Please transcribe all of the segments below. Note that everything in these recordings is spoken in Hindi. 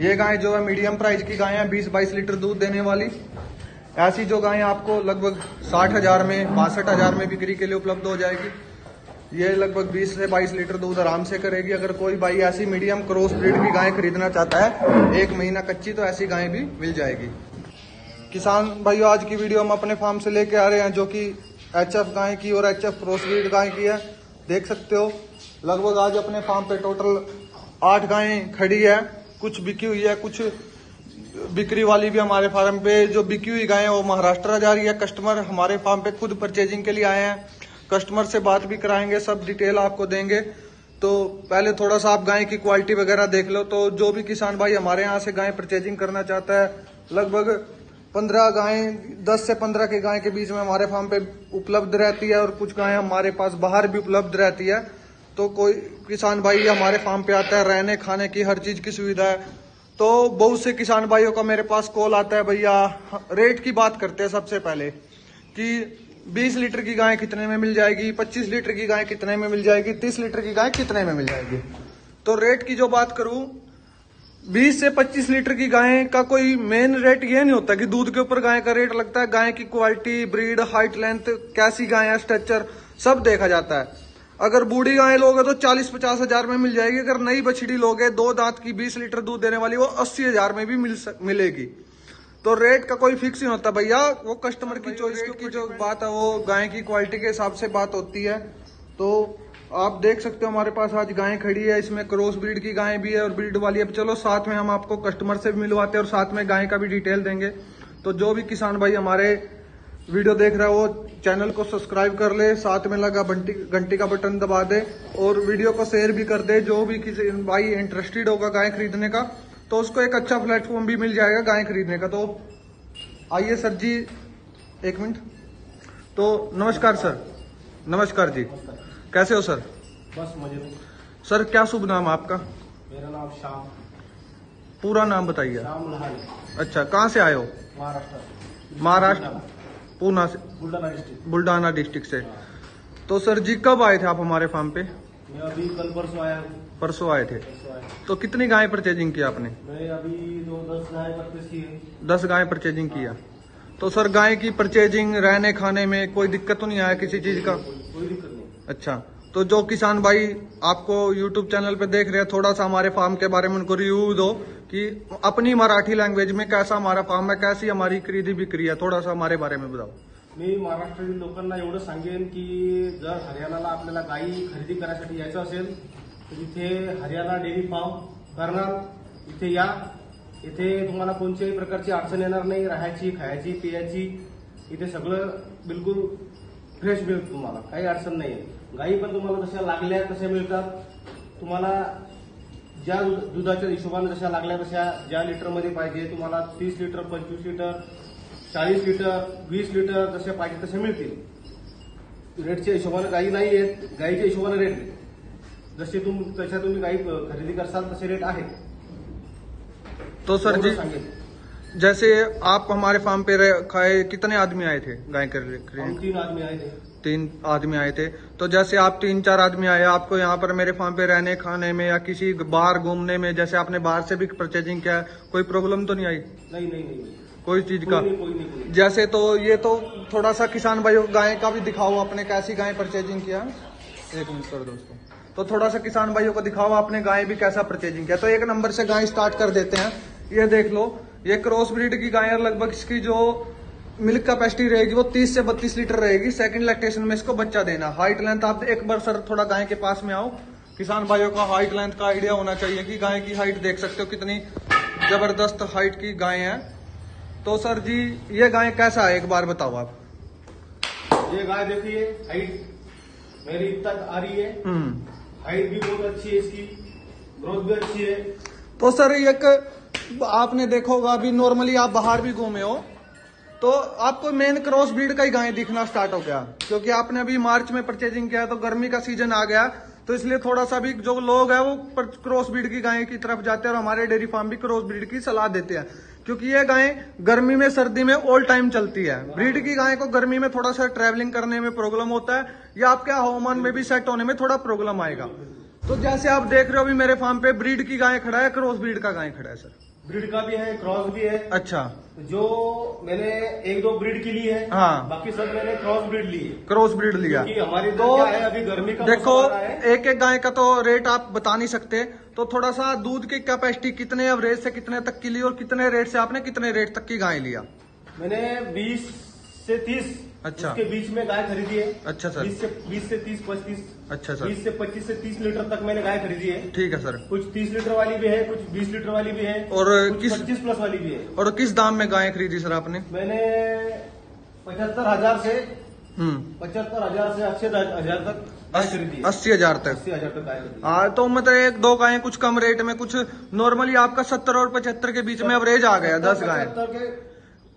ये गाय जो है मीडियम प्राइस की गाय है, बीस बाईस लीटर दूध देने वाली। ऐसी जो गाय आपको लगभग साठ हज़ार में, बासठ हज़ार में बिक्री के लिए उपलब्ध हो जाएगी। ये लगभग 20 से 22 लीटर दूध आराम से करेगी। अगर कोई भाई ऐसी मीडियम क्रॉस ब्रीड की गाय खरीदना चाहता है, एक महीना कच्ची तो ऐसी गाय भी मिल जाएगी। किसान भाइयों, आज की वीडियो हम अपने फार्म से लेके आ रहे हैं, जो कि एच एफ़ गाय की और एच एफ़ क्रॉस ब्रीड गाय की है। देख सकते हो, लगभग आज अपने फार्म पे टोटल आठ गायें खड़ी है। कुछ बिकी हुई है, कुछ बिक्री वाली भी हमारे फार्म पे जो बिकी हुई गायें, वो महाराष्ट्र जा रही है। कस्टमर हमारे फार्म पे खुद परचेजिंग के लिए आए हैं। कस्टमर से बात भी कराएँगे, सब डिटेल आपको देंगे। तो पहले थोड़ा सा आप गाय की क्वालिटी वगैरह देख लो। तो जो भी किसान भाई हमारे यहाँ से गाय परचेजिंग करना चाहता है, लगभग पंद्रह गाय, दस से पंद्रह के गाय के बीच में हमारे फार्म पे उपलब्ध रहती है और कुछ गाय हमारे पास बाहर भी उपलब्ध रहती है। तो कोई किसान भाई हमारे फार्म पे आता है, रहने, खाने की हर चीज़ की सुविधा है। तो बहुत से किसान भाइयों का मेरे पास कॉल आता है, भैया रेट की बात करते हैं सबसे पहले कि 20 लीटर की गाय कितने में मिल जाएगी 25 लीटर की गाय कितने में मिल जाएगी 30 लीटर की गाय कितने में मिल जाएगी? तो रेट की जो बात करूँ 20 से 25 लीटर की गाय का कोई मेन रेट ये नहीं होता कि दूध के ऊपर गाय का रेट लगता है, गाय की क्वालिटी ब्रीड हाइट लेंथ कैसी गाय है स्ट्रक्चर सब देखा जाता है। अगर बूढ़ी गाय लोगे तो चालीस पचास हज़ार में मिल जाएगी। अगर नई बछड़ी लोगे दो दांत की बीस लीटर दूध देने वाली वो अस्सी हज़ार में भी मिल सक, मिलेगी। तो रेट का कोई फिक्स नहीं होता भैया। वो कस्टमर की चॉइस की जो बात है वो गाय की क्वालिटी के हिसाब से बात होती है। तो आप देख सकते हो हमारे पास आज गाय खड़ी है इसमें क्रॉस ब्रीड की गाय भी है और ब्रीड वाली। अब चलो साथ में हम आपको कस्टमर से भी मिलवाते हैं और साथ में गाय का भी डिटेल देंगे। तो जो भी किसान भाई हमारे वीडियो देख रहा हो चैनल को सब्सक्राइब कर ले साथ में लगा घंटी घंटी का बटन दबा दे और वीडियो को शेयर भी कर दे जो भी किसी भाई इंटरेस्टेड होगा गाय खरीदने का तो उसको एक अच्छा प्लेटफॉर्म भी मिल जाएगा गाय खरीदने का। तो आइए सर जी एक मिनट। तो नमस्कार सर। नमस्कार जी। कैसे हो सर? बस मज़े सर क्या शुभ नाम आपका? मेरा नाम श्याम। पूरा नाम बताइए। अच्छा कहाँ से आए हो? महाराष्ट्र। महाराष्ट्र। पूना से। बुलढाणा डिस्ट्रिक्ट बुल्डाना डिस्ट्रिक्ट से। तो सर जी कब आए थे आप हमारे फार्म पे? मैं अभी कल परसों आया परसों आए थे। तो कितनी गाय परचेजिंग की आपने? मैं अभी दो दस गाय की दस गाय परचेजिंग किया तो सर गाय की परचेजिंग रहने खाने में कोई दिक्कत तो नहीं आया किसी चीज़ का? कोई दिक्कत नहीं। अच्छा। तो जो किसान भाई आपको YouTube चैनल पे देख रहे हैं थोड़ा सा हमारे फार्म के बारे में उनको रिव्यू दो। कि अपनी मराठी लैंग्वेज में कैसा हमारा फार्म है कैसी हमारी खरीदी बिक्री है थोड़ा सा हमारे बारे में बताओ। मी महाराष्ट्रातील लोकांना एवढं सांगेन की जर हरियाणाला आपल्याला गाई खरेदी करायसाठी यायचं असेल तर इथे हरियाणा डेअरी फार्म करणार इथे या. इथे तुम्हाला कोणत्याही प्रकारची अडचण येणार नाही राहायची खायची पियाची इथे सगळं बिलकुल फ्रेश मिळतं तुम्हाला काही अडचण नाही गाई पण तुम्हाला जशा लागल्या तशा मिळतात. तुम्हाला ज्या दूध- दुधाच्या हिशोबाने जशा लागल्या तशा ज्या लिटरमध्ये पाहिजे तुम्हाला तीस लिटर पंचवीस लिटर चाळीस लिटर वीस लिटर जसे पाहिजे तसे मिळतील. रेटच्या हिशोबाने गायी नाही आहेत गायीच्या हिशोबाने रेट. जसे तुम तशा तुम्ही गायी खरेदी करसाल तसे रेट आहेत. तो सर जी सांगेन. जैसे आप हमारे फार्म पे खाए कितने आदमी आए थे गाय खरीदने तीन आदमी आए थे। तीन आदमी आए थे। तो जैसे आप तीन चार आदमी आए आपको यहाँ पर मेरे फार्म पे रहने खाने में या किसी बाहर घूमने में जैसे आपने बाहर से भी परचेजिंग किया कोई प्रॉब्लम तो नहीं आई? नहीं नहीं नहीं। कोई चीज़ का? नहीं कोई नहीं कोई नहीं। जैसे तो ये तो थोड़ा सा किसान भाइयों गाय का भी दिखाओ आपने कैसी गाय परचेजिंग किया। एक मिनट कर दोस्तों। तो थोड़ा सा किसान भाइयों को दिखाओ आपने गाय भी कैसा परचेजिंग किया। तो एक नंबर से गाय स्टार्ट कर देते हैं। ये देख लो ये क्रॉस ब्रीड की गाय है लगभग इसकी जो मिल्क कैपेसिटी रहेगी वो 30 से 32 लीटर रहेगी। सेकंड लैक्टेशन में इसको बच्चा देना। हाइट लेंथ आप एक बार सर थोड़ा गाय के पास में आओ। किसान भाइयों का हाइट लेंथ का आइडिया होना चाहिए कि गाय की हाइट देख सकते हो कितनी ज़बरदस्त हाइट की गाय है। तो सर जी ये गाय कैसा है? एक बार बताओ आप। ये गाय देखिए हाइट मेरी तक आ रही है। हम्म। हाइट भी बहुत अच्छी है इसकी। ग्रोथ भी अच्छी है। तो सर एक आपने देखा होगा अभी नॉर्मली आप बाहर भी घूमे हो तो आपको मेन क्रॉस ब्रीड का ही गाय दिखना स्टार्ट हो गया। क्योंकि आपने अभी मार्च में परचेजिंग किया तो गर्मी का सीज़न आ गया तो इसलिए थोड़ा सा भी जो लोग है वो क्रॉस ब्रीड की गाय की तरफ़ जाते हैं और हमारे डेयरी फार्म भी क्रॉस ब्रीड की सलाह देते हैं। क्योंकि ये गाय गर्मी में, सर्दी में ऑल टाइम चलती है। ब्रीड की गाय को गर्मी में थोड़ा सा ट्रेवलिंग करने में प्रॉब्लम होता है, या आपके हवामान में भी सेट होने में थोड़ा प्रॉब्लम आएगा। तो जैसे आप देख रहे हो, अभी मेरे फार्म पे ब्रीड की गाय खड़ा है क्रॉस ब्रीड का गाय खड़ा है सर ब्रीड का भी है क्रॉस भी है। अच्छा। जो मैंने एक दो ब्रीड की ली है हाँ। बाकी सब मैंने क्रॉस ब्रीड ली है क्रॉस ब्रीड लिया। हमारी तो क्या है अभी गर्मी का देखो एक एक गाय का तो रेट आप बता नहीं सकते। तो थोड़ा सा दूध की कैपेसिटी कितने एवरेज से कितने तक की ली और कितने रेट से आपने कितने रेट तक की गाय लिया? मैंने 20 से 30 अच्छा। उसके बीच में गाय खरीदी है। अच्छा सर। 20 से 20 से 30 पच्चीस। अच्छा सर। 20 से 25 से 30 लीटर तक मैंने गाय खरीदी है। ठीक है सर। कुछ 30 लीटर वाली भी है कुछ 20 लीटर वाली भी है और किस 25 प्लस वाली भी है। और किस दाम में गाय खरीदी सर आपने? मैंने पचहत्तर हज़ार से हम्म। पचहत्तर हज़ार से अस्सी हज़ार तक अस्सी हज़ार तक? अस्सी हज़ार तक गाय हाँ। तो मतलब एक दो गायें कुछ कम रेट में कुछ नॉर्मली आपका सत्तर और पचहत्तर के बीच में एवरेज आ गया दस गायें।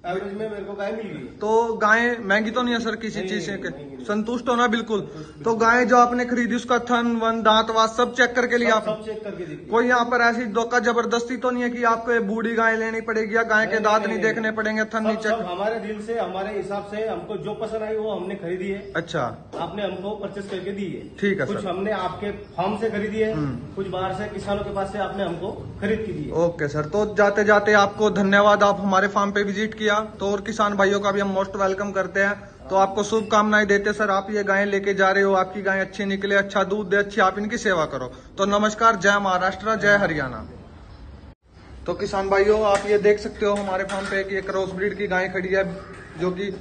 एवरेज में मेरे को गाय मिल गई तो गायें महँगी तो नहीं है सर किसी चीज़ से। संतुष्ट हो ना बिल्कुल? तो गाय जो आपने खरीदी उसका थन वन दांत वात सब चेक करके लिए आप? सब चेक करके कोई यहाँ पर ऐसी धोखा ज़बरदस्ती तो नहीं है कि आपको बूढ़ी गाय लेनी पड़ेगी या गाय के दांत नहीं। देखने पड़ेंगे थन नहीं चेक हमारे दिल से हमारे हिसाब से हमको जो पसंद आई वो हमने खरीदी है। अच्छा। आपने हमको परचेस करके दी है। ठीक है, कुछ हमने आपके फार्म से खरीदी है हम्म। कुछ बाहर से किसानों के पास से आपने हमको खरीद की दी ओके सर। तो जाते जाते आपको धन्यवाद आप हमारे फार्म पे विज़िट किया। तो और किसान भाइयों का भी हम मोस्ट वेलकम करते हैं। तो आपको शुभकामनाएँ देते सर, आप ये गायें लेके जा रहे हो, आपकी गायें अच्छी निकले अच्छा दूध दे, अच्छी आप इनकी सेवा करो। तो नमस्कार, जय महाराष्ट्र, जय हरियाणा। तो किसान भाइयों, आप ये देख सकते हो हमारे फार्म पे एक क्रॉस ब्रीड की गाय खड़ी है, जो कि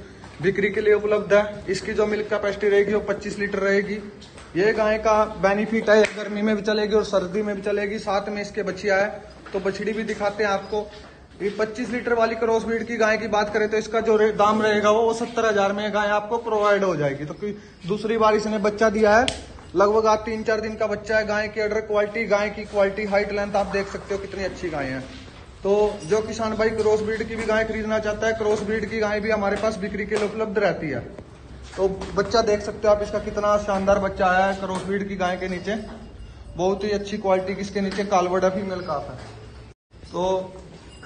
बिक्री के लिए उपलब्ध है। इसकी जो मिल्क कैपेसिटी रहेगी, वो 25 लीटर रहेगी। ये गाय का बेनिफिट है, गर्मी में भी चलेगी और सर्दी में भी चलेगी, साथ में इसके बछिया है। तो बछड़ी भी दिखाते हैं आपको। ये 25 लीटर वाली क्रॉस ब्रीड की गाय की बात करें तो इसका जो दाम रहेगा वो सत्तर हज़ार में गाय आपको प्रोवाइड हो जाएगी। तो दूसरी बार इसने बच्चा दिया है, लगभग आज तीन चार दिन का बच्चा है। गाय की अडर क्वालिटी गाय की क्वालिटी हाइट लेंथ आप देख सकते हो कितनी अच्छी गाय है। तो जो किसान भाई क्रॉस ब्रीड की भी गाय खरीदना चाहता है, क्रॉस ब्रीड की गाय भी हमारे पास बिक्री के लिए उपलब्ध रहती है। तो बच्चा देख सकते हो आप, इसका कितना शानदार बच्चा आया है क्रॉस ब्रीड की गाय के नीचे। बहुत ही अच्छी क्वालिटी की इसके नीचे? कालवड़ा फीमेल काफ है। तो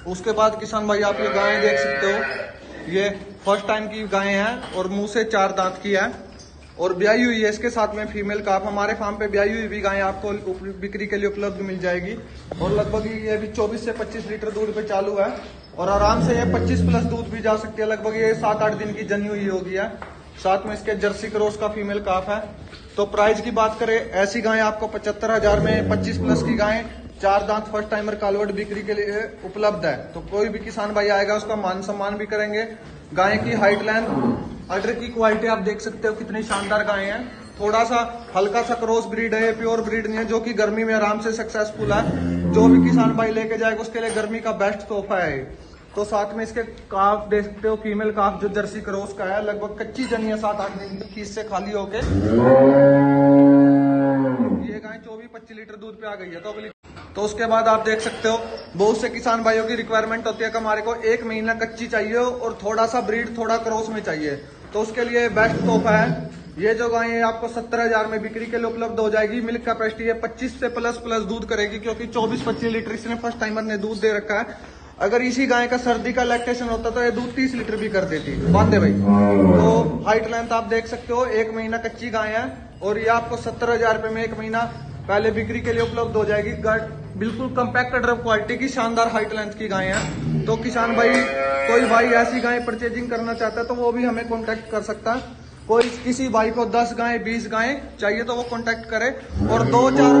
उसके बाद किसान भाई, आप ये गायें देख सकते हो। ये फ़र्स्ट टाइम की गायें हैं और मुँह से चार दांत की है और ब्याई हुई है। इसके साथ में फीमेल काफ हमारे फार्म पे ब्याई हुई भी गायें आपको बिक्री के लिए उपलब्ध मिल जाएगी। और लगभग ये भी 24 से 25 लीटर दूध पे चालू है और आराम से ये 25 प्लस दूध भी जा सकती है। लगभग ये सात आठ दिन की जनी हुई होगी है। साथ में इसके जर्सी क्रॉस का फीमेल काफ है। तो प्राइस की बात करें, ऐसी गाय आपको पचहत्तर हज़ार में 25 प्लस की गाय चार दांत फ़र्स्ट टाइमर कालवट बिक्री के लिए उपलब्ध है। तो कोई भी किसान भाई आएगा, उसका मान सम्मान भी करेंगे। गाय की हाइट लेंथ अडर की क्वालिटी आप देख सकते हो कितनी शानदार गाय है। थोड़ा सा हल्का सा क्रॉस ब्रीड है प्योर ब्रीड नहीं है, जो कि गर्मी में आराम से सक्सेसफुल है। जो भी किसान भाई लेके जाएगा, उसके लिए गर्मी का बेस्ट तोहफा है। तो साथ में इसके काफ देख सकते हो फीमेल काफ जो जर्सी क्रॉस का है, लगभग कच्ची जनी है, सात आठ दिन की खीस से खाली होके। ये गाय चौबीस पच्चीस लीटर दूध पे आ गई है तो अगली तो उसके बाद आप देख सकते हो, बहुत से किसान भाइयों की रिक्वायरमेंट होती है कि हमारे को एक महीना कच्ची चाहिए और थोड़ा सा ब्रीड थोड़ा क्रॉस में चाहिए। तो उसके लिए बेस्ट तोहफा है। ये जो गाय है, आपको सत्तर हज़ार में बिक्री के लिए उपलब्ध हो जाएगी। मिल्क कैपेसिटी है पच्चीस से प्लस प्लस दूध करेगी, क्योंकि चौबीस पच्चीस लीटर इसने फ़र्स्ट टाइमर ने दूध दे रखा है। अगर इसी गाय का सर्दी का लैक्टेशन होता तो ये दूध तीस लीटर भी कर देती। बांधे भाई? तो हाइट लेंथ आप देख सकते हो, एक महीना कच्ची गाय है और ये आपको सत्तर हज़ार रुपए में एक महीना पहले बिक्री के लिए उपलब्ध हो जाएगी। गाय बिल्कुल कम्पैक्ट ड्रप क्वालिटी की शानदार हाइट लेंथ की गाय है। तो किसान भाई, कोई भाई ऐसी गाय परचेजिंग करना चाहता है तो वो भी हमें कॉन्टेक्ट कर सकता है। कोई किसी भाई को दस गाय, बीस गाय चाहिए तो वो कॉन्टेक्ट करे। और दो चार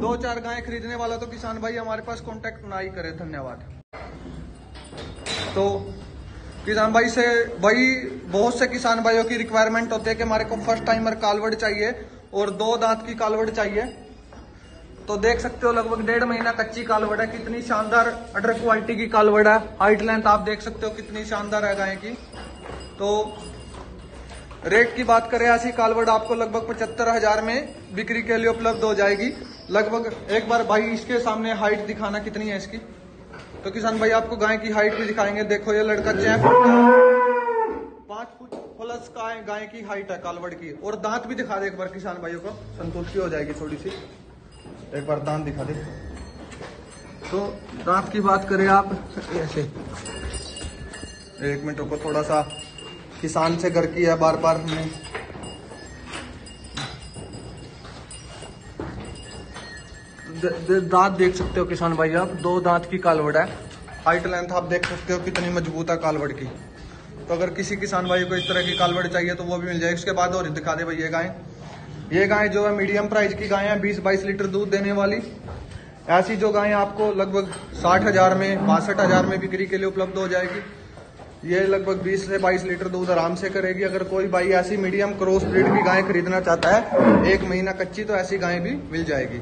दो चार गाय खरीदने वाला तो किसान भाई हमारे पास कॉन्टेक्ट ना ही करे। धन्यवाद। तो किसान भाई से, भाई, बहुत से किसान भाइयों की रिक्वायरमेंट होती है कि हमारे को फ़र्स्ट टाइमर कालवड चाहिए और दो दांत की कालवड चाहिए। तो देख सकते हो लगभग डेढ़ महीना कच्ची कालवड है। कितनी शानदार अडर क्वालिटी की कालवड है। हाइट लेंथ आप देख सकते हो कितनी शानदार है गाय की। तो रेट की बात करें, ऐसी कालवड आपको लगभग पचहत्तर हज़ार में बिक्री के लिए उपलब्ध हो जाएगी। लगभग एक बार भाई इसके सामने हाइट दिखाना कितनी है इसकी। तो किसान भाई, आपको गाय की हाइट भी दिखाएँगे। देखो ये लड़का फुट पाँच फुट प्लस का गाय की हाइट है कालवड की। और दांत भी दिखा दे एक बार किसान भाइयों को। संतुष्टि हो जाएगी थोड़ी सी। एक बार दांत दिखा दे। तो दांत की बात करें आप, ऐसे। एक मिनट को थोड़ा सा किसान से घर की है बार बार द- दांत देख सकते हो किसान भाई आप, दो दांत की कालवड़ है। हाइट लेंथ आप देख सकते हो कितनी मज़बूत है कालवड़ की। तो अगर किसी किसान भाई को इस तरह की कालवड़ चाहिए तो वो भी मिल जाएगी उसके बाद और दिखा दे भैया गाय। ये गाय जो है मीडियम प्राइस की गाय है, बीस बाईस लीटर दूध देने वाली। ऐसी जो गाय आपको लगभग साठ हज़ार में, बासठ हज़ार में बिक्री के लिए उपलब्ध हो जाएगी। ये लगभग 20 से 22 लीटर दूध आराम से करेगी। अगर कोई भाई ऐसी मीडियम क्रॉस ब्रीड की गाय खरीदना चाहता है, एक महीना कच्ची तो ऐसी गाय भी मिल जाएगी।